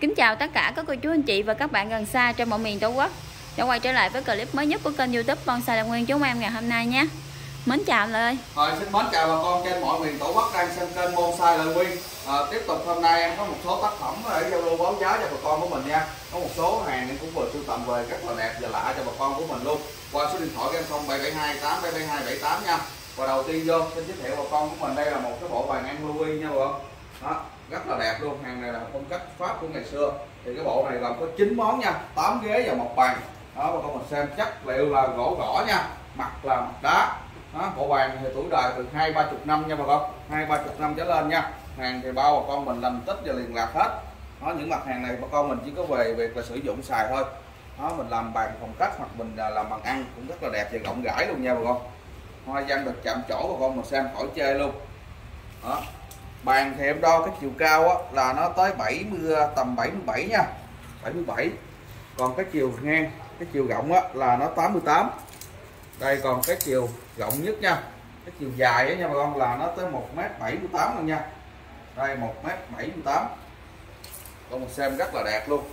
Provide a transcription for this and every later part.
Kính chào tất cả các cô chú anh chị và các bạn gần xa trên mọi miền Tổ quốc. Đã quay trở lại với clip mới nhất của kênh youtube Bonsai Đồng Nguyên chúng em ngày hôm nay nhé. Mến chào lời Rồi xin mến chào bà con trên mọi miền Tổ quốc đang xem kênh Bonsai Lợi Nguyên. À, Tiếp tục hôm nay em có một số tác phẩm để giao lưu báo giá cho bà con của mình nha. Có một số hàng em cũng vừa sưu tầm về rất là đẹp và lạ cho bà con của mình luôn. Qua số điện thoại của em 0772 872 78 nha. Và đầu tiên vô xin giới thiệu bà con của mình. Đây là một cái bộ bàn ăn Louis nha bà con. Đó rất là đẹp luôn. Hàng này là phong cách pháp của ngày xưa. Thì cái bộ này gồm có 9 món nha. 8 ghế và một bàn. Đó bà con mình xem chất liệu là gỗ gõ nha. Mặt là mặt đá. Đó, bộ bàn thì tuổi đời từ hai ba chục năm nha bà con. Hai ba chục năm trở lên nha. Hàng thì bao bà con mình làm tích và liền lạc hết. Đó những mặt hàng này bà con mình chỉ có về việc là sử dụng xài thôi. Đó mình làm bàn phòng khách hoặc mình à, làm bằng ăn cũng rất là đẹp và rộng rãi luôn nha bà con. Hoa văn được chạm chỗ bà con mình xem khỏi chê luôn. Đó bàn thì em đo cái chiều cao á, là nó tới 70 tầm 77 nha. 77 còn cái chiều ngang cái chiều rộng á, là nó 88 đây còn cái chiều rộng nhất nha. Cái chiều dài á nha bà con là nó tới 1m78 luôn nha. Đây 1m78 con một xem rất là đẹp luôn.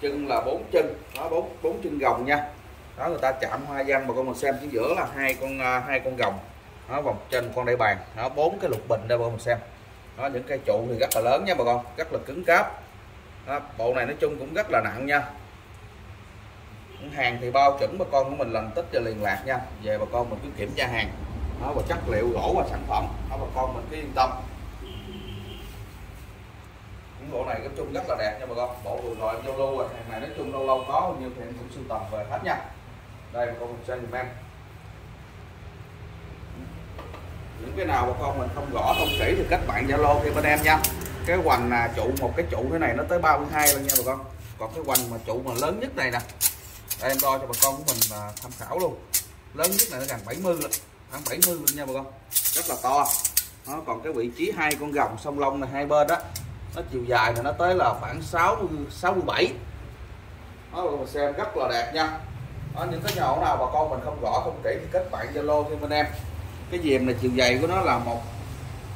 Chân là bốn chân đó bốn bốn chân gồng nha. Đó người ta chạm hoa văn mà con mình xem chính giữa là hai con à, hai con gồng. Nó vòng trên con đại bàn. Nó bốn cái lục bình đây bà con xem đó những cây trụ thì rất là lớn nha bà con rất là cứng cáp. Đó, bộ này nói chung cũng rất là nặng nha. Hàng thì bao chuẩn bà con của mình lần tích cho liền lạc nha. Về bà con mình cứ kiểm tra hàng. Đó và chất liệu gỗ và sản phẩm. Đó bà con mình cứ yên tâm. Những bộ này nói chung rất là đẹp nha bà con. Bộ vừa rồi em giao lưu rồi hàng này nói chung lâu lâu có nhiều thì em cũng sưu tầm về hết nha. Đây bà con mình xem giùm em. Những cái nào bà con mình không gõ không kỹ thì các bạn zalo thì bên em nha. Cái hoành là trụ một cái trụ thế này nó tới 32 luôn nha bà con. Còn cái hoành mà trụ mà lớn nhất này nè đây em đo cho bà con của mình à, tham khảo luôn. Lớn nhất này nó gần 70 luôn khoảng 70 luôn nha bà con. Rất là to. Nó còn cái vị trí hai con rồng sông lông này hai bên đó nó chiều dài là nó tới là khoảng 60 67 đó bà xem rất là đẹp nha. Đó, những cái nhỏ nào bà con mình không rõ không kỹ thì kết bạn zalo thêm bên em cái dèm này chiều dày của nó là một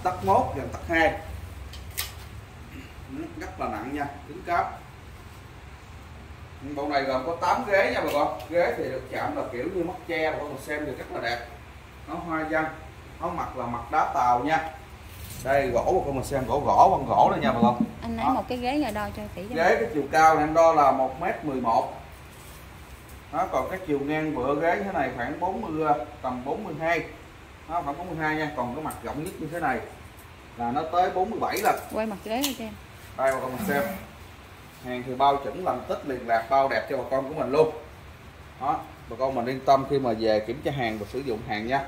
tấc mốt gần tấc hai. Rất là nặng nha cứng cáp. Bộ này gồm có 8 ghế nha bà con. Ghế thì được chạm là kiểu như mắt tre bà con xem thì rất là đẹp. Nó hoa văn nó mặt là mặt đá tàu nha. Đây gỗ bà con mình xem gỗ gõ bằng gỗ đây nha bà con. Anh lấy một cái ghế nhà đo cho kỹ cho ghế cái chiều cao này em đo là 1 m 11 đó còn cái chiều ngang bựa ghế thế này khoảng 40 tầm 42 nó khoảng 42 nha còn cái mặt rộng nhất như thế này là nó tới 47 lần. Quay mặt ghế cho em đây bà con mình xem. Hàng thì bao chuẩn làm tích liền lạc bao đẹp cho bà con của mình luôn. Đó bà con mình yên tâm khi mà về kiểm tra hàng và sử dụng hàng nha.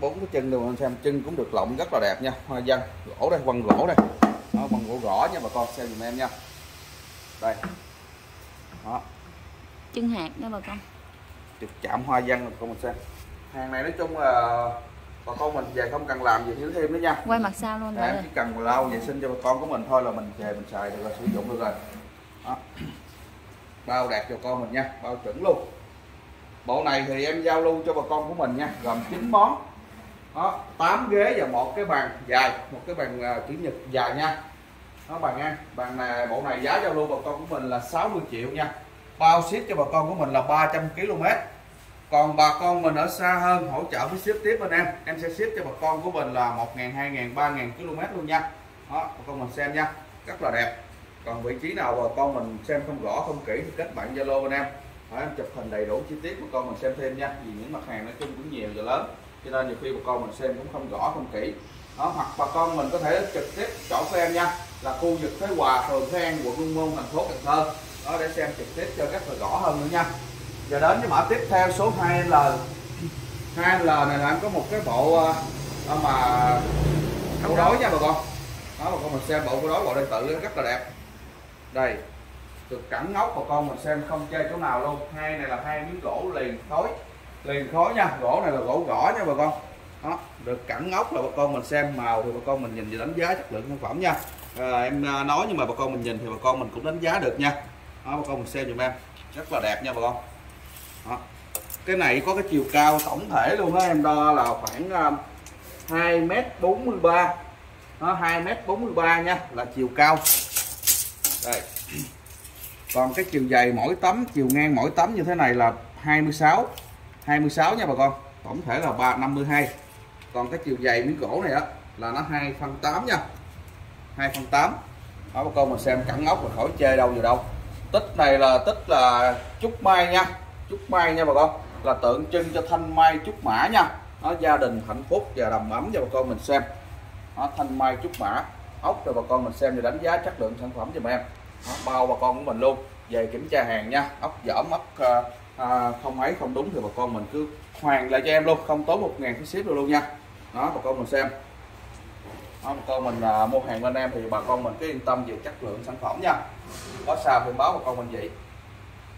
Bốn cái chân đều anh xem chân cũng được lộng rất là đẹp nha. Hoa văn gỗ đây quăng gỗ đây. Đó, bằng gỗ gõ nha bà con xem dùm em nha. Đây. Đó. Chân hạt nha bà con. Trực chạm hoa văn bà con mình xem hàng này nói chung là bà con mình về không cần làm gì thiếu thêm nữa nha. Quay mặt sau luôn em chỉ cần lau vệ sinh cho bà con của mình thôi là mình về mình xài được là sử dụng được rồi. Đó. bao đẹp cho con mình nha bao chuẩn luôn. Bộ này thì em giao lưu cho bà con của mình nha gồm 9 món. Đó 8 ghế và một cái bàn dài một cái bàn uh, chữ nhật dài nha. Đó bàn ăn bàn này bộ này giá giao lưu bà con của mình là 60 triệu nha. Bao ship cho bà con của mình là 300 km còn bà con mình ở xa hơn, hỗ trợ với ship tiếp bên em. Em sẽ ship cho bà con của mình là một ngàn, hai ngàn, ba ngàn km luôn nha. Đó, bà con mình xem nha. Rất là đẹp. Còn vị trí nào bà con mình xem không rõ, không kỹ thì kết bạn zalo bên em. Hỏi em chụp hình đầy đủ chi tiết, bà con mình xem thêm nha. Vì những mặt hàng nói chung cũng nhiều và lớn, cho nên nhiều khi bà con mình xem cũng không rõ, không kỹ. Đó, hoặc bà con mình có thể trực tiếp chỗ của em nha. Là khu vực Thế Hòa phường Thế An quận Hưng Môn, thành phố Cần Thơ. Đó, để xem trực tiếp cho rất là rõ hơn nữa nha giờ đến với mã tiếp theo số 2L 2L này là em có một cái bộ ờ, ờ, mà câu đối nha bà con. Đó bà con mình xem bộ câu đối bộ điện tử rất là đẹp. Đây được cẳng ngóc bà con mình xem không chơi chỗ nào luôn. Hai này là hai miếng gỗ liền khối liền khối nha. Gỗ này là gỗ gõ nha bà con. Đó được cẳng ngóc là bà con mình xem màu thì bà con mình nhìn và đánh giá chất lượng sản phẩm nha. À, em nói nhưng mà bà con mình nhìn thì bà con mình cũng đánh giá được nha. Đó bà con mình xem giùm em. Rất là đẹp nha bà con đó. cái này có cái chiều cao tổng thể luôn á, em đo là khoảng 2 m 43 nó 2 m 43 nha, là chiều cao. Đây. Còn cái chiều dày mỗi tấm, chiều ngang mỗi tấm như thế này là 26 26 nha bà con, tổng thể là 352 còn cái chiều dày miếng gỗ này á, là nó 2 phân 8 nha. 2 phân 8 đó, bà con mình xem cẳng ốc là khỏi chê đâu gì đâu. Tích này là, tích là chút mai nha trúc mai nha bà con. Là tượng trưng cho thanh mai trúc mã nha. Nó gia đình hạnh phúc và đầm ấm cho bà con mình xem. Đó, thanh mai trúc mã. Ốc cho bà con mình xem và đánh giá chất lượng sản phẩm cho em. Đó, bao bà con của mình luôn. Về kiểm tra hàng nha. Ốc dở ốc à, à, không ấy không đúng thì bà con mình cứ hoàn lại cho em luôn. Không tốn một ngàn cái ship luôn, luôn nha. Đó bà con mình xem. Đó, bà con mình à, mua hàng bên em thì bà con mình cứ yên tâm về chất lượng sản phẩm nha. Có sao thì báo bà con mình vậy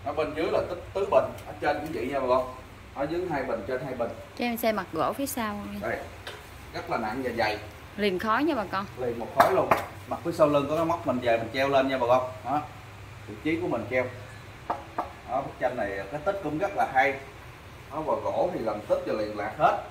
ở bên dưới là tích tứ bình. Ở trên cũng vậy nha bà con. Ở dưới hai bình trên hai bình. Cho em xem mặt gỗ phía sau đây. Rất là nặng và dày. Liền khói nha bà con. Liền một khói luôn. Mặt phía sau lưng có cái móc mình về mình treo lên nha bà con. Đó. Vị trí của mình treo. Đó bức tranh này cái tích cũng rất là hay. Đó và gỗ thì làm tích và liền lạc hết.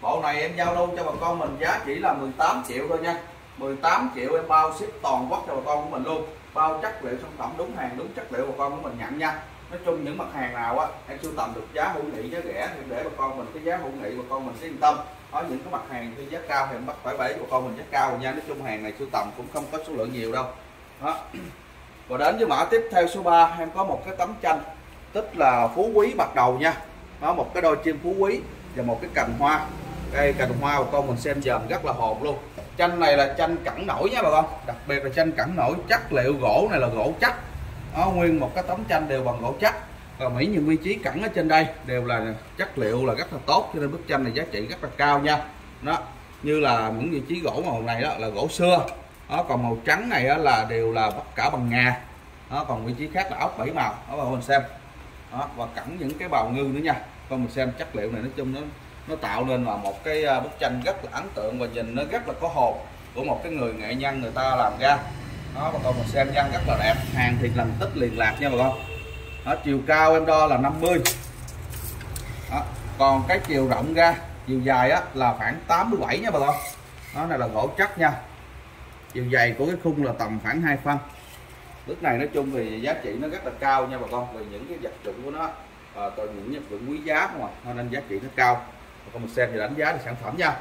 Bộ này em giao luôn cho bà con mình giá chỉ là 18 triệu thôi nha. 18 triệu em bao ship toàn quốc cho bà con của mình luôn bao chất liệu sản phẩm, đúng hàng, đúng chất liệu bà con của mình nhận nha. Nói chung những mặt hàng nào á, em sưu tầm được giá hữu nghị, giá rẻ thì để bà con mình cái giá hữu nghị, bà con mình sẽ yên tâm. Có những cái mặt hàng thì giá cao thì em bắt phải bẫy bà con mình giá cao nha. Nói chung hàng này sưu tầm cũng không có số lượng nhiều đâu. Đó. Và đến với mã tiếp theo số 3 em có một cái tấm tranh, tức là phú quý bắt đầu nha. Nó một cái đôi chim phú quý và một cái cành hoa. Đây, cành hoa bà con mình xem dần rất là hồn luôn. Chanh này là chanh cẳng nổi nha bà con. Đặc biệt là chanh cẳng nổi, chất liệu gỗ này là gỗ chắc Nó nguyên một cái tấm chanh đều bằng gỗ chắc và mỹ những vị trí cẳng ở trên đây đều là chất liệu là rất là tốt, cho nên bức tranh này giá trị rất là cao nha. Đó, như là những vị trí gỗ màu này đó là gỗ xưa. Đó, còn màu trắng này đó là đều là tất cả bằng ngà. Đó, còn vị trí khác là ốc bảy màu. Đó, bà mình xem. Đó, và cẳng những cái bào ngư nữa nha. Con mình xem chất liệu này, nói chung nó nó tạo nên là một cái à, bức tranh rất là ấn tượng và nhìn nó rất là có hồn của một cái người nghệ nhân người ta làm ra. Đó bà con mình xem nhân rất là đẹp. Hàng thì lần tích liền lạc nha bà con. Đó, chiều cao em đo là 50 đó, còn cái chiều rộng ra chiều dài á, là khoảng 87 nha bà con. Đó này là gỗ chắc nha. Chiều dày của cái khung là tầm khoảng 2 phân. Bức này nói chung thì giá trị nó rất là cao nha bà con vì những cái vật dụng của nó ờ, à, toàn những vật dụng quý giá không à nên giá trị nó cao bà con mình xem thì đánh giá được sản phẩm nha.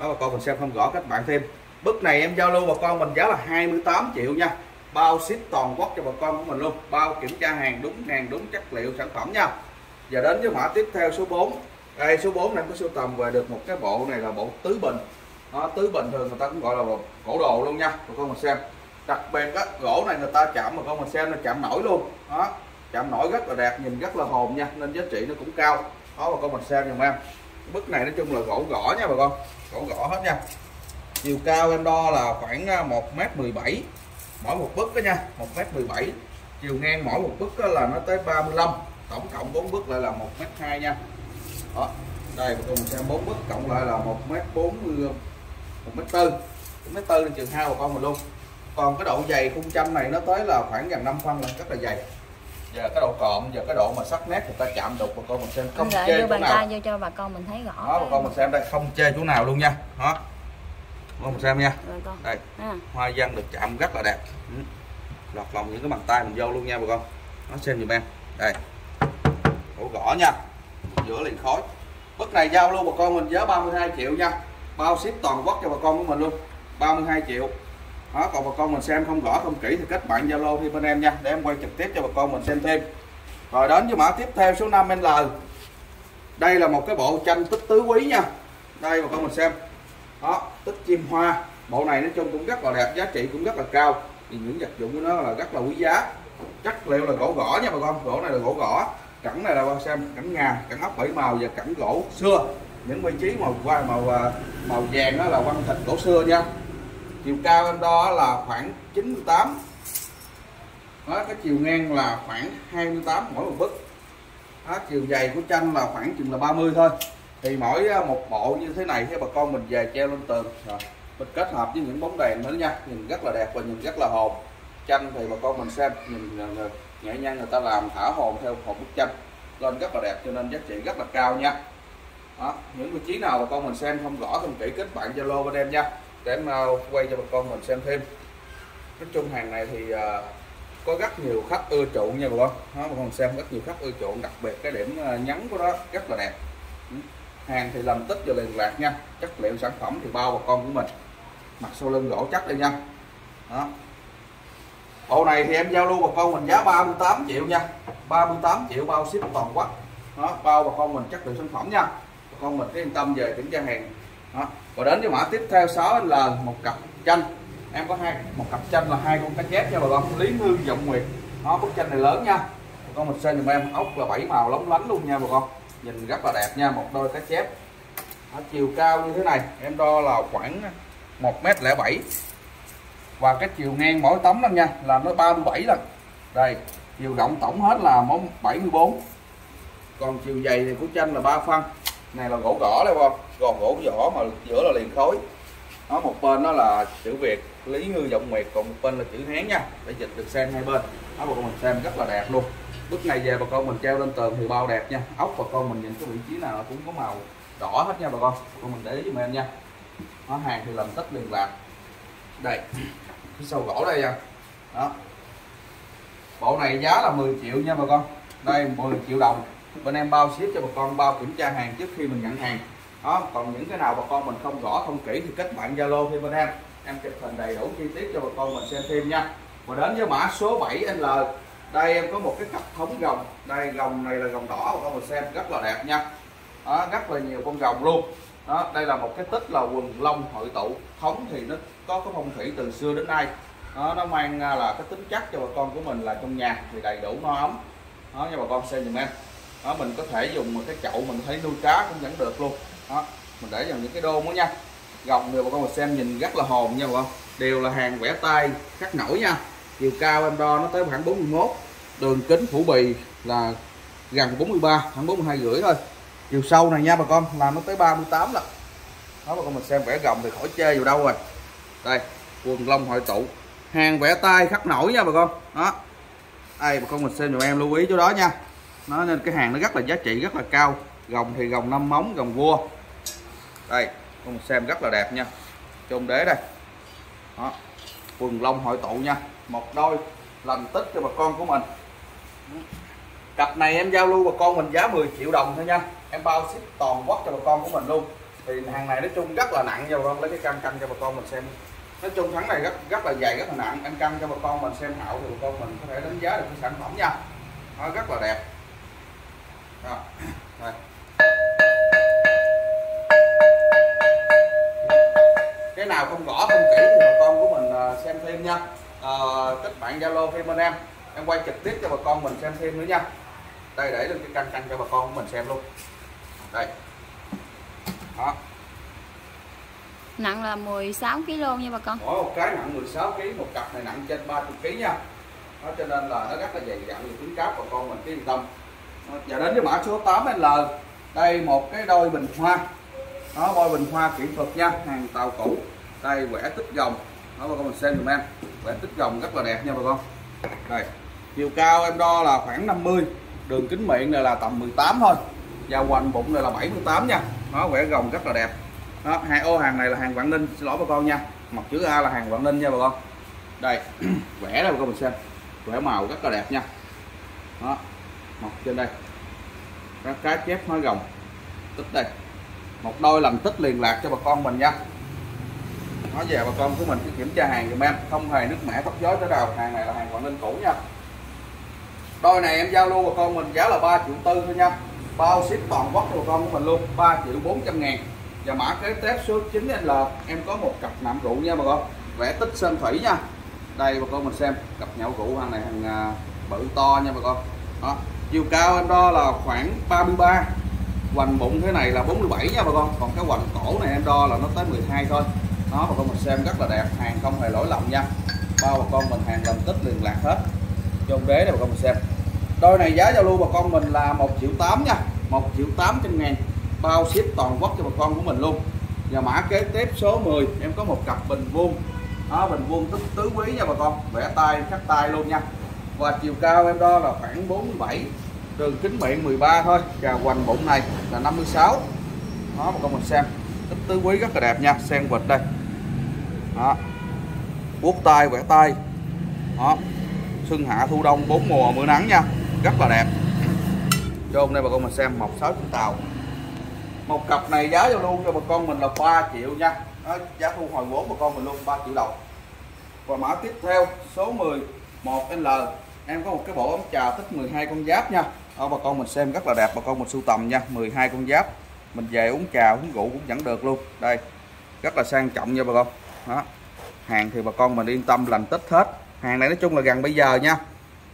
Đó bà con mình xem không rõ các bạn thêm. Bức này em giao lưu bà con mình giá là 28 triệu nha. Bao ship toàn quốc cho bà con của mình luôn. Bao kiểm tra hàng đúng hàng đúng chất liệu sản phẩm nha. Giờ đến với mã tiếp theo số 4 đây số 4 này có sưu tầm về được một cái bộ này là bộ tứ bình. Đó, tứ bình thường người ta cũng gọi là cổ đồ luôn nha bà con mình xem. Đặc biệt á gỗ này người ta chạm mà con mình xem là chạm nổi luôn. Đó chạm nổi rất là đẹp nhìn rất là hồn nha nên giá trị nó cũng cao. Đó bà con mình xem dùm em bức này nói chung là gỗ gõ nha bà con. Gỗ gõ hết nha. Chiều cao em đo là khoảng 1 m 17 mỗi một bức đó nha 1 m 17 chiều ngang mỗi một bức là nó tới 35 tổng cộng 4 bức lại là 1 m 2 nha. Đó, đây, bà con mình xem 4 bức cộng lại là 1 m 40 1 m 4 1 m 4 lên chiều 2 bà con mình luôn. Còn cái độ dày khung châm này nó tới là khoảng gần 5 phân là rất là dày giờ cái độ cộm giờ cái độ mà sắc nét người ta chạm được bà con mình xem không chê chỗ nào. vô cho bà con mình thấy rõ. Đó bà con mình xem đây không chê chỗ nào luôn nha. Đó. Con mình xem nha. Đây. À. hoa văn được chạm rất là đẹp. Ừ. lọt lòng những cái bàn tay mình vô luôn nha bà con. Nó xem giùm em. Đây. Gỗ gõ nha. Giữa liền khói. Bức này giao luôn bà con mình giá 32 triệu nha. Bao ship toàn quốc cho bà con của mình luôn. 32 triệu đó, còn bà con mình xem không rõ không kỹ thì kết bạn zalo thì bên em nha. Để em quay trực tiếp cho bà con mình xem thêm. Rồi, đến với mã tiếp theo số 5 l. Đây là một cái bộ tranh tích tứ quý nha. Đây, bà con mình xem. Đó, tích chim hoa. Bộ này nói chung cũng rất là đẹp, giá trị cũng rất là cao. Thì những vật dụng của nó là rất là quý giá. Chất liệu là gỗ gõ nha bà con. Gỗ này là gỗ gõ. Cẳng này là bà xem, cẳng ngà cẳng ốc bảy màu và cẳng gỗ xưa. Những vị trí màu qua, màu à, màu vàng đó là quăng thịt gỗ xưa nha chiều cao em đo là khoảng 98 đó, cái chiều ngang là khoảng 28 mỗi một bức. Đó, chiều dày của tranh là khoảng chừng là 30 thôi. Thì mỗi ờ, một bộ như thế này thì bà con mình về treo lên tường. Rồi mình kết hợp với những bóng đèn nữa nha. Nhìn rất là đẹp và nhìn rất là hồn. Tranh thì bà con mình xem nhìn ờ, ờ, nhẹ nghệ nhân người ta làm thả hồn theo một bức tranh lên rất là đẹp cho nên giá trị rất là cao nha. Đó, những vị trí nào bà con mình xem không rõ không kỹ kết bạn zalo bên em nha để mà quay cho bà con mình xem thêm. Nói chung hàng này thì à, có rất nhiều khách ưa chuộng nha bà con. Đó, bà con xem rất nhiều khách ưa chuộng đặc biệt cái điểm à, nhắn nhấn của nó rất là đẹp. Ừ, hàng thì làm tích và liền lạc nha. Chất liệu sản phẩm thì bao bà con của mình. Mặt sau lưng gỗ chắc đây nha. Đó. Bộ này thì em giao lưu bà con mình giá 38 triệu nha. 38 triệu bao ship toàn quốc. Đó bao bà con mình chất lượng sản phẩm nha. Bà con mình cứ yên tâm về kiểm tra hàng đó. Và đến với mã tiếp theo 6 là một cặp chanh em có hai, một cặp chanh là hai con cá chép nha bà con. Lý ngư vọng nguyệt. Nó bức tranh này lớn nha. Bà con mình xem giùm em. Ốc là bảy màu lóng lánh luôn nha bà con. Nhìn rất là đẹp nha, một đôi cá chép. Ở chiều cao như thế này. Em đo là khoảng một mét lẻ bảy. Và cái chiều ngang mỗi tấm đó nha, là nó 37 lần. Đây, chiều rộng tổng hết là 74 còn chiều dày thì của chanh là 3 phân này là gỗ gõ đây không? Gòn gỗ vỏ mà giữa là liền khối. Nó một bên đó là chữ việt, lý ngư giọng nguyệt, còn một bên là chữ hán nha. Để dịch được sang hai bên. Đó, bà con mình xem rất là đẹp luôn. Bức này về bà con mình treo lên tường thì bao đẹp nha. Ốc bà con mình nhìn cái vị trí nào cũng có màu đỏ hết nha bà con. Bà con mình để ý giùm em nha. Nó hàng thì làm tất liền lạc đây cái sâu gỗ đây nha. Đó. Bộ này giá là 10 triệu nha bà con. Đây 10 triệu đồng bên em bao ship cho bà con bao kiểm tra hàng trước khi mình nhận hàng. Đó còn những cái nào bà con mình không rõ không kỹ thì kết bạn zalo thêm bên em. Em chụp hình đầy đủ chi tiết cho bà con mình xem thêm nha. Và đến với mã số 7L đây em có một cái cặp thống gồng. Đây gồng này là gồng đỏ bà con mình xem rất là đẹp nha. Đó, rất là nhiều con gồng luôn. Đó đây là một cái tích là quần lông hội tụ. Thống thì nó có cái phong thủy từ xưa đến nay. Đó, nó mang à, là cái tính chất cho bà con của mình là trong nhà thì đầy đủ no ấm. Đó nha bà con xem dùm em đó, mình có thể dùng một cái chậu mình thấy nuôi cá cũng vẫn được luôn. Đó, mình để vào những cái đôn đó nha. Gồng người bà con mà xem nhìn rất là hồn nha bà con. Đều là hàng vẽ tay, khắc nổi nha. Chiều cao em đo nó tới khoảng 41 đường kính phủ bì là gần 43 khoảng 42 rưỡi thôi. Chiều sâu này nha bà con làm nó tới 38 lận. đó, bà con mình xem vẽ gồng thì khỏi chê vào đâu rồi. Đây quần lông hội tụ. Hàng vẽ tay khắc nổi nha bà con. Đó. Đây, bà con mình xem dùm em lưu ý chỗ đó nha nó nên cái hàng nó rất là giá trị, rất là cao. Gồng thì gồng năm móng, gồng vua. Đây, con xem rất là đẹp nha. Chôn đế đây. Đó. quần lông hội tụ nha. Một đôi lành tích cho bà con của mình. Cặp này em giao lưu bà con mình giá 10 triệu đồng thôi nha. Em bao ship toàn quốc cho bà con của mình luôn. Thì hàng này nói chung rất là nặng cho bà con. Lấy cái cân cân cho bà con mình xem. Nói chung thắng này rất rất là dày, rất là nặng. Em cân cho bà con mình xem hậu thì bà con mình có thể đánh giá được cái sản phẩm nha. Nó rất là đẹp đó. Đây. cái nào không rõ không kỹ thì bà con của mình à, xem thêm nha. À, kết bạn zalo thêm bên em. Em quay trực tiếp cho bà con mình xem thêm nữa nha. Đây để lên cái canh canh cho bà con của mình xem luôn. Đây. Đó. Nặng là 16 kg nha bà con. Mỗi một cái nặng 16 kg một cặp này nặng trên 30 kg nha. Đó, cho nên là nó rất là dày dặn và cứng cáp bà con mình yên tâm và đến với mã số 8L đây, một cái đôi bình hoa. Đó, đôi bình hoa kỹ thuật nha, hàng tàu cũ. Đây, vẽ tích gồng đó, bà con mình xem dùm em. Vẽ tích gồng rất là đẹp nha bà con. Đây, chiều cao em đo là khoảng 50 đường kính miệng này là tầm 18 thôi. Và hoành bụng này là 78 nha. Nó vẽ gồng rất là đẹp. Đó, hai ô hàng này là hàng Quảng Ninh. Xin lỗi bà con nha. Mặt chữ A là hàng Quảng Ninh nha bà con. Đây, vẽ đây bà con mình xem. Vẽ màu rất là đẹp nha. Đó mọc trên đây. Các cá chép nói gồng. Tích đây. Một đôi làm tích liền lạc cho bà con mình nha. Nói về bà con của mình cứ kiểm tra hàng giùm em. Không hề nước mẻ tóc gió tới đâu. Hàng này là hàng Quảng Ninh cũ nha. Đôi này em giao lưu bà con mình giá là 3 triệu tư thôi nha. Bao ship toàn quốc cho bà con của mình luôn 3 triệu 400 ngàn. Và mã kế tép số 9L em có một cặp nạm rượu nha bà con. Vẽ tích sơn thủy nha. Đây bà con mình xem, cặp nhậu rượu hàng này hàng à, bự to nha bà con. Đó chiều cao em đo là khoảng 33 hoành bụng thế này là 47 nha bà con. Còn cái hoành cổ này em đo là nó tới 12 thôi. Nó bà con mình xem rất là đẹp hàng không hề lỗi lầm nha. Bao bà con mình hàng làm tích liền lạc hết. Trong đế này bà con mình xem. Đôi này giá giao lưu bà con mình là 1 triệu 8 nha. 1 triệu 800 ngàn. Bao ship toàn quốc cho bà con của mình luôn. Và mã kế tiếp số 10 em có một cặp bình vuông. Đó bình vuông tứ, tứ quý nha bà con. Vẽ tay khắc tay luôn nha và chiều cao em đo là khoảng 47 đường kính miệng 13 thôi và hoành bụng này là 56 đó một con mình xem. Tích tứ quý rất là đẹp nha sen vịt đây. Đó. Buốt tay vẽ tay đó. Xuân hạ thu đông bốn mùa mưa nắng nha. Rất là đẹp. Cho hôm nay bà con mình xem một sáu chân tàu. Một cặp này giá giao luôn cho bà con mình là 3 triệu nha. Đó, giá thu hồi vốn bà con mình luôn 3 triệu đồng. Và mã tiếp theo số 10 1L em có một cái bộ ống trà tích 12 con giáp nha. Đó, bà con mình xem rất là đẹp bà con mình sưu tầm nha. 12 con giáp. Mình về uống trà uống rượu cũng vẫn được luôn. Đây rất là sang trọng nha bà con. Đó hàng thì bà con mình yên tâm lành tích hết. Hàng này nói chung là gần bây giờ nha.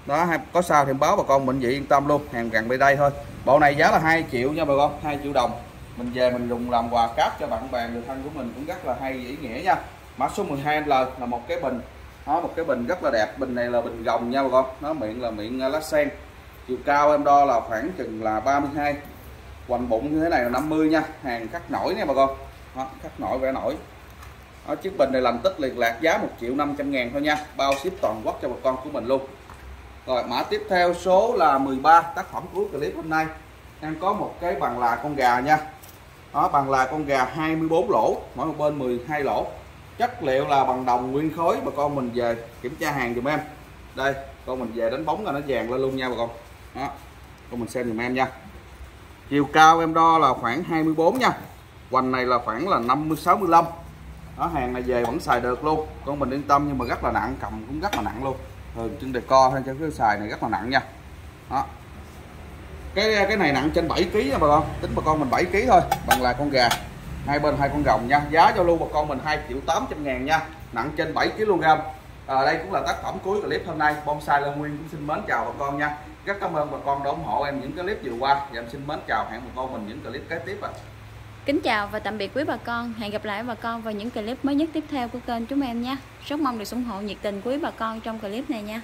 Đó có sao thì báo bà con mình vậy yên tâm luôn. Hàng gần bên đây thôi. Bộ này giá là 2 triệu nha bà con 2 triệu đồng. Mình về mình dùng làm quà cáp cho bạn bè người thân của mình cũng rất là hay ý nghĩa nha. Mã số 12L là một cái bình đó một cái bình rất là đẹp. Bình này là bình gồng nha bà con. Nó miệng là miệng à, lá sen. Chiều cao em đo là khoảng chừng là 32 hoành bụng như thế này là 50 nha. Hàng cắt nổi nha bà con. Đó, cắt nổi vẽ nổi. Đó, chiếc bình này làm tích liền lạc giá 1 triệu 500 ngàn thôi nha. Bao ship toàn quốc cho bà con của mình luôn. Rồi mã tiếp theo số là 13 tác phẩm cuối clip hôm nay. Em có một cái bằng là con gà nha. Đó bằng là con gà 24 lỗ. Mỗi một bên 12 lỗ chất liệu là bằng đồng nguyên khối. Bà con mình về kiểm tra hàng dùm em. Đây con mình về đánh bóng là nó vàng lên luôn nha bà con. Đó con mình xem dùm em nha. Chiều cao em đo là khoảng 24 nha. Hoành này là khoảng là 50 65 đó, hàng này về vẫn xài được luôn. Con mình yên tâm, nhưng mà rất là nặng, cầm cũng rất là nặng luôn. Thường chân đề co hay cho cái xài này rất là nặng nha. Đó. Cái cái này nặng trên 7 kg nha bà con. Tính bà con mình 7 kg thôi, bằng là con gà hai bên hai con rồng nha giá giao lưu bà con mình 2 triệu 800 ngàn nha nặng trên 7 kg à, đây cũng là tác phẩm cuối clip hôm nay bonsai Lê Nguyên cũng xin mến chào bà con nha rất cảm ơn bà con đã ủng hộ em những cái clip vừa qua và em xin mến chào hẹn bà con mình những clip kế tiếp ạ à. Kính chào và tạm biệt quý bà con. Hẹn gặp lại bà con vào những clip mới nhất tiếp theo của kênh chúng em nha. Rất mong được ủng hộ nhiệt tình quý bà con trong clip này nha.